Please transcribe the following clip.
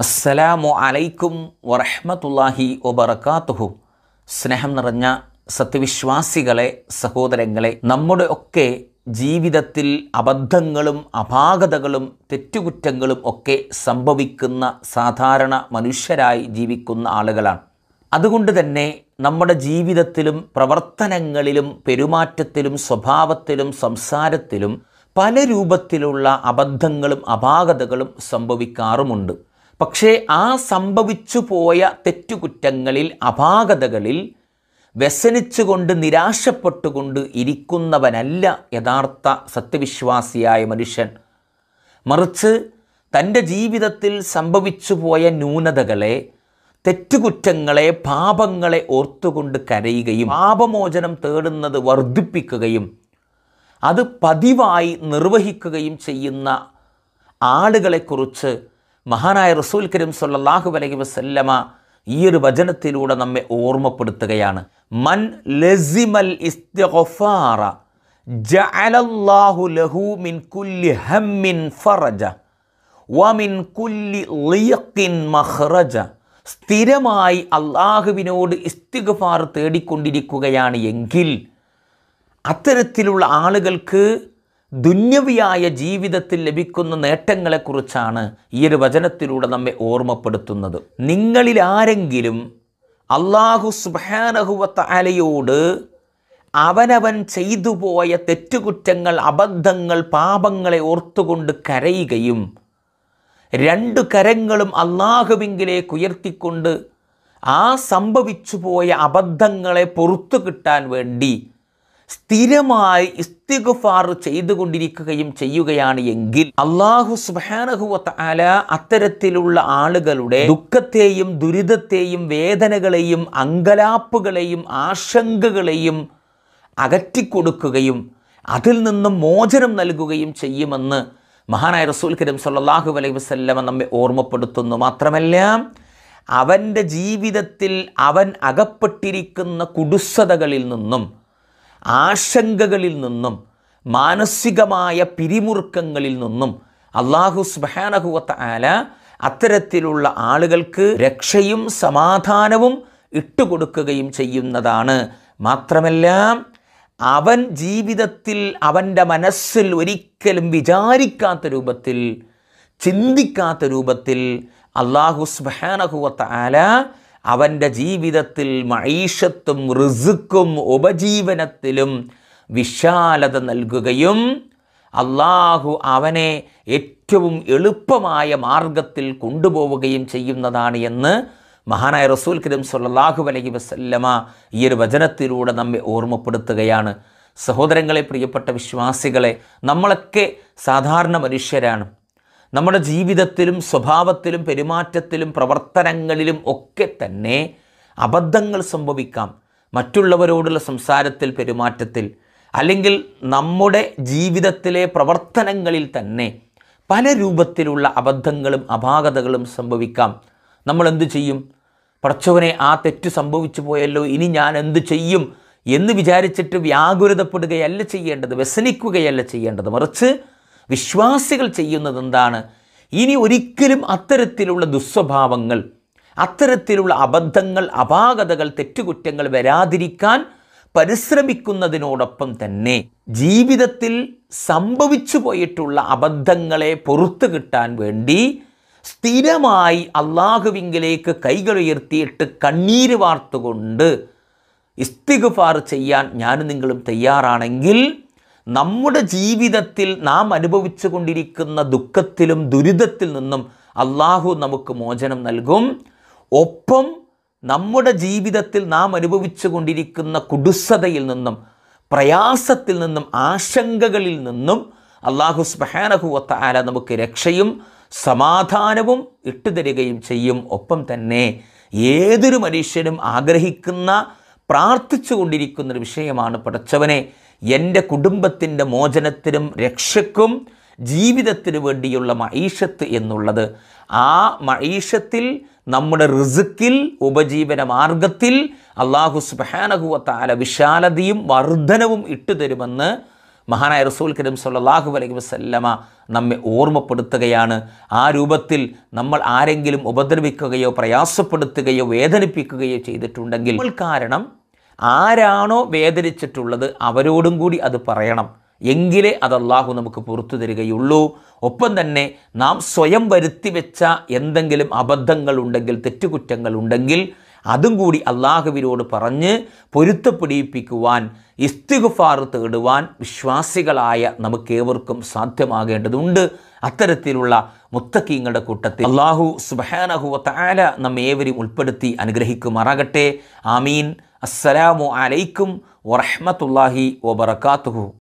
അസ്സലാമു അലൈക്കും വറഹ്മത്തുള്ളാഹി വബറകാതുഹു. സ്നേഹം നിറഞ്ഞ സത്യവിശ്വാസികളെ സഹോദരങ്ങളെ നമ്മുടെ ഒക്കെ ജീവിതത്തിൽ അബദ്ധങ്ങളും അപാകതകളും തെറ്റുകുറ്റങ്ങളും ഒക്കെ സംഭവിക്കുന്ന സാധാരണ മനുഷ്യരായി ജീവിക്കുന്ന ആളുകളാണ്. അതുകൊണ്ട് തന്നെ നമ്മുടെ ജീവിതത്തിലും പ്രവർത്തനങ്ങളിലും പെരുമാറ്റത്തിലും സ്വഭാവത്തിലും സംസാരത്തിലും പല രൂപത്തിലുള്ള അബദ്ധങ്ങളും അപാകതകളും സംഭവിക്കാറുമുണ്ട്. പക്ഷേ ആ സംഭവിച്ചു പോയ തെറ്റുകുറ്റങ്ങളിൽ അപാകതകളിൽ വ്യസനിച്ചുകൊണ്ട് നിരാശപ്പെട്ടുകൊണ്ട് ഇരിക്കുന്നവനല്ല യഥാർത്ഥ സത്യവിശ്വാസിയായ മനുഷ്യൻ. മറിച്ച് തന്റെ ജീവിതത്തിൽ സംഭവിച്ചു പോയ ന്യൂനതകളെ തെറ്റുകുറ്റങ്ങളെ പാപങ്ങളെ ഓർത്തുകൊണ്ട് കരയുകയും പാപമോചനം തേടുന്നത് വർദ്ധിപ്പിക്കുകയും അത് പതിവായി നിർവഹിക്കുകയും ചെയ്യുന്ന ആളുകളെക്കുറിച്ച് മഹാനായ റസൂൽ കരീം സല്ലല്ലാഹു അലൈഹി വസല്ലമ ഈ ഒരു വചനത്തിലൂടെ നമ്മെ ഓർമ്മപ്പെടുത്തുകയാണ്. മൻ ലസിമൽ ഇസ്തിഗ്ഫാറ ജഅലല്ലാഹു ലഹു മിൻ കുല്ലി ഹമ്മിൻ ഫറജ വമിൻ കുല്ലി ളിയഖിൻ മഖ്റജ. സ്ഥിരമായി അള്ളാഹുവിനോട് ഇസ്തിഗ്ഫാർ തേടിക്കൊണ്ടിരിക്കുകയാണ് എങ്കിൽ അത്തരത്തിലുള്ള ആളുകൾക്ക് ദുന്യവിയായ ജീവിതത്തിൽ ലഭിക്കുന്ന നേട്ടങ്ങളെക്കുറിച്ചാണ് ഈ ഒരു വചനത്തിലൂടെ നമ്മെ ഓർമ്മപ്പെടുത്തുന്നത്. നിങ്ങളിൽ ആരെങ്കിലും അള്ളാഹു സുബാനഹുവത്ത അലയോട് അവനവൻ ചെയ്തു പോയ തെറ്റുകുറ്റങ്ങൾ അബദ്ധങ്ങൾ പാപങ്ങളെ ഓർത്തുകൊണ്ട് കരയുകയും രണ്ട് കരങ്ങളും അള്ളാഹുവിങ്കിലേക്ക് ഉയർത്തിക്കൊണ്ട് ആ സംഭവിച്ചു പോയ അബദ്ധങ്ങളെ പുറത്തു കിട്ടാൻ വേണ്ടി സ്ഥിരമായി ഇസ്തിഗുഫാർ ചെയ്തുകൊണ്ടിരിക്കുകയും ചെയ്യുകയാണ് എങ്കിൽ അള്ളാഹു സുബാനഹുവത്ത അല അത്തരത്തിലുള്ള ആളുകളുടെ ദുഃഖത്തെയും ദുരിതത്തെയും വേദനകളെയും അങ്കലാപ്പുകളെയും ആശങ്കകളെയും അകറ്റിക്കൊടുക്കുകയും അതിൽ നിന്നും മോചനം നൽകുകയും ചെയ്യുമെന്ന് മഹാനായ റസൂൽ കരീം സല്ലാഹു അലൈഹി വസല്ലമ നമ്മെ ഓർമ്മപ്പെടുത്തുന്നു. മാത്രമല്ല അവന്റെ ജീവിതത്തിൽ അവൻ അകപ്പെട്ടിരിക്കുന്ന കുടുസതകളിൽ നിന്നും ആശങ്കകളിൽ നിന്നും മാനസികമായ പിരിമുറുക്കങ്ങളിൽ നിന്നും അള്ളാഹു സുബാനഹുവത്ത ആല അത്തരത്തിലുള്ള ആളുകൾക്ക് രക്ഷയും സമാധാനവും ഇട്ടുകൊടുക്കുകയും ചെയ്യുന്നതാണ്. മാത്രമല്ല അവൻ ജീവിതത്തിൽ അവന്റെ മനസ്സിൽ ഒരിക്കലും വിചാരിക്കാത്ത രൂപത്തിൽ ചിന്തിക്കാത്ത രൂപത്തിൽ അള്ളാഹു സുബാനഹുവത്ത ആല അവന്റെ ജീവിതത്തിൽ മൈഷത്തും റിസുക്കും ഉപജീവനത്തിലും വിശാലത നൽകുകയും അള്ളാഹു അവനെ ഏറ്റവും എളുപ്പമായ മാർഗത്തിൽ കൊണ്ടുപോവുകയും ചെയ്യുന്നതാണ് എന്ന് മഹാനായ റസൂൽ കരീം സല്ലല്ലാഹു അലൈഹി വസല്ലമ ഈ ഒരു വചനത്തിലൂടെ നമ്മെ ഓർമ്മപ്പെടുത്തുകയാണ്. സഹോദരങ്ങളെ പ്രിയപ്പെട്ട വിശ്വാസികളെ നമ്മളൊക്കെ സാധാരണ മനുഷ്യരാണ്. നമ്മുടെ ജീവിതത്തിലും സ്വഭാവത്തിലും പെരുമാറ്റത്തിലും പ്രവർത്തനങ്ങളിലും ഒക്കെ തന്നെ അബദ്ധങ്ങൾ സംഭവിക്കാം. മറ്റുള്ളവരോടുള്ള സംസാരത്തിൽ പെരുമാറ്റത്തിൽ അല്ലെങ്കിൽ നമ്മുടെ ജീവിതത്തിലെ പ്രവർത്തനങ്ങളിൽ തന്നെ പല രൂപത്തിലുള്ള അബദ്ധങ്ങളും അപാകതകളും സംഭവിക്കാം. നമ്മൾ എന്തു ചെയ്യും? പടച്ചവനെ ആ തെറ്റ് സംഭവിച്ചു പോയല്ലോ ഇനി ഞാൻ എന്ത് ചെയ്യും എന്ന് വിചാരിച്ചിട്ട് വ്യാകുലതപ്പെടുകയല്ല ചെയ്യേണ്ടത് വ്യസനിക്കുകയല്ല ചെയ്യേണ്ടത്. മറിച്ച് വിശ്വാസികൾ ചെയ്യുന്നത് എന്താണ് ഇനി ഒരിക്കലും അത്തരത്തിലുള്ള ദുസ്വഭാവങ്ങൾ അത്തരത്തിലുള്ള അബദ്ധങ്ങൾ അപാകതകൾ തെറ്റുകുറ്റങ്ങൾ വരാതിരിക്കാൻ പരിശ്രമിക്കുന്നതിനോടൊപ്പം തന്നെ ജീവിതത്തിൽ സംഭവിച്ചു പോയിട്ടുള്ള അബദ്ധങ്ങളെ പുറത്തു കിട്ടാൻ വേണ്ടി സ്ഥിരമായി അള്ളാഹുവിങ്കിലേക്ക് കൈകൾ ഉയർത്തിയിട്ട് കണ്ണീര് വാർത്തുകൊണ്ട് ഇസ്തിഗുഫാർ ചെയ്യാൻ ഞാനും നിങ്ങളും തയ്യാറാണെങ്കിൽ നമ്മുടെ ജീവിതത്തിൽ നാം അനുഭവിച്ചു കൊണ്ടിരിക്കുന്ന ദുഃഖത്തിലും ദുരിതത്തിൽ നിന്നും അള്ളാഹു നമുക്ക് മോചനം നൽകും. ഒപ്പം നമ്മുടെ ജീവിതത്തിൽ നാം അനുഭവിച്ചു കൊണ്ടിരിക്കുന്ന കുടുസതയിൽ നിന്നും പ്രയാസത്തിൽ നിന്നും ആശങ്കകളിൽ നിന്നും അള്ളാഹു സ്മഹാനഹുവത്ത ആല നമുക്ക് രക്ഷയും സമാധാനവും ഇട്ടുതരികയും ചെയ്യും. ഒപ്പം തന്നെ ഏതൊരു മനുഷ്യനും ആഗ്രഹിക്കുന്ന പ്രാർത്ഥിച്ചു കൊണ്ടിരിക്കുന്നൊരു വിഷയമാണ് പടച്ചവനെ എന്റെ കുടുംബത്തിന്റെ മോചനത്തിനും രക്ഷയ്ക്കും ജീവിതത്തിന് വേണ്ടിയുള്ള മഹീഷത്ത് എന്നുള്ളത് ആ മഹീഷത്തിൽ നമ്മുടെ റിസുക്കിൽ ഉപജീവന മാർഗത്തിൽ അള്ളാഹു സുബാനഹുവത്താല വിശാലതയും വർധനവും ഇട്ടുതരുമെന്ന് മഹാനായ റസൂൽ കരീം സല്ലാഹു അലൈഹി വസല്ലമ നമ്മെ ഓർമ്മപ്പെടുത്തുകയാണ്. ആ രൂപത്തിൽ നമ്മൾ ആരെങ്കിലും ഉപദ്രവിക്കുകയോ പ്രയാസപ്പെടുത്തുകയോ വേദനിപ്പിക്കുകയോ ചെയ്തിട്ടുണ്ടെങ്കിൽ കാരണം ആരാണോ വേദനിച്ചിട്ടുള്ളത് അവരോടും കൂടി അത് പറയണം. എങ്കിലേ അത് അള്ളാഹു നമുക്ക് പുറത്തു തരികയുള്ളൂ. ഒപ്പം തന്നെ നാം സ്വയം വരുത്തി വെച്ച എന്തെങ്കിലും അബദ്ധങ്ങൾ ഉണ്ടെങ്കിൽ തെറ്റുകുറ്റങ്ങൾ ഉണ്ടെങ്കിൽ അതും കൂടി അള്ളാഹുവിനോട് പറഞ്ഞ് പൊരുത്തപ്പെടിയിപ്പിക്കുവാൻ ഇസ്തിഗുഫാർ തേടുവാൻ വിശ്വാസികളായ നമുക്കേവർക്കും സാധ്യമാകേണ്ടതുണ്ട്. അത്തരത്തിലുള്ള മുത്തക്കീങ്ങളുടെ കൂട്ടത്തിൽ അള്ളാഹു സുബാനഹുവ താല നമ്മേവരും ഉൾപ്പെടുത്തി അനുഗ്രഹിക്കുമാറാകട്ടെ. ആമീൻ. അസ്സലാമു അലൈക്കും വറഹ്മത്തുള്ളാഹി വബറകാതുഹു.